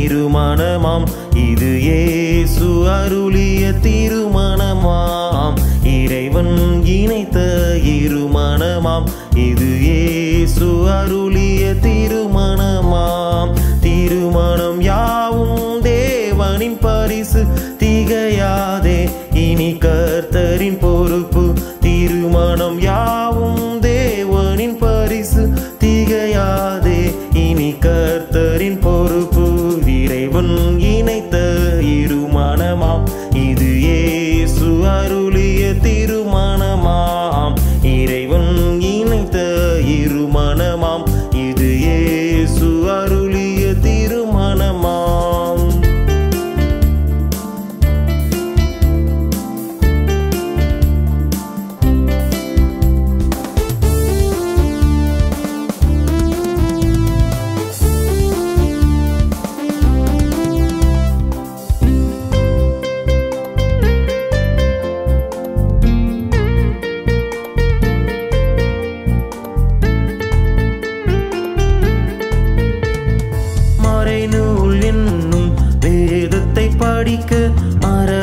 இருமணமாம் இது ஏசு அருளிய திருமணமாம். இறைவன் இணைத்த இருமணமாம் இது ஏசு அருளிய திருமணமாம். திருமணம் யாவும் தேவனின் பரிசு திகையாதே. இனி கர்த்தரின் பொறுப்பு திருமணமாம் வேதத்தை படிக்க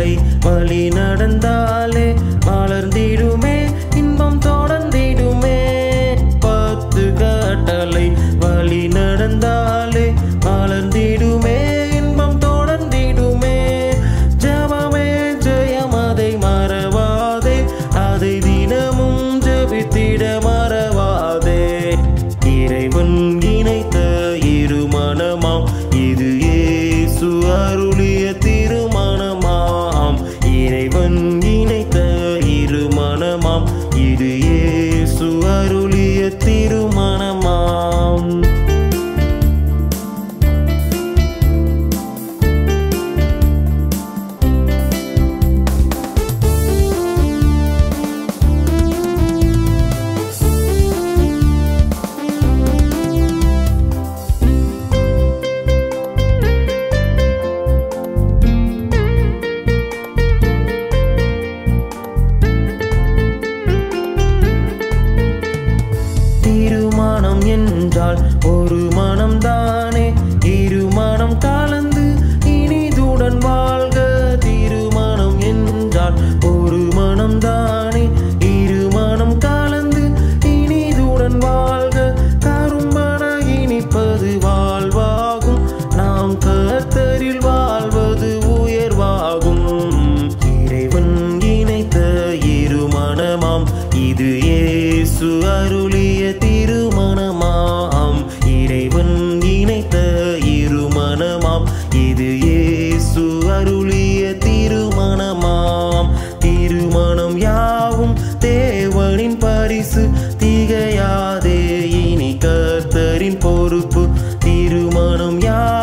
மாலை வழி நடந்தாலே மலர்ந்திடுமே இன்பம் தொடர்ந்திடுமே. பத்து கட்டளை வழி நடந்தாலே திருமணம் என்றால் ஒரு மனம் தானே இருமணம் கலந்து இனிதுடன் வாழ்க. திருமணம் என்றால் ஒரு மனம் தானே இருமணம் கலந்து இனிதுடன் வாழ்க. கரும்பன இனிப்பது வாழ்வாகும். நாம் கத்தரில் வாழ்வது உயர்வாகும். இறைவன் இணைத்த இருமணமாம் இது ஏசு அருளி. திருமணம் யாவும்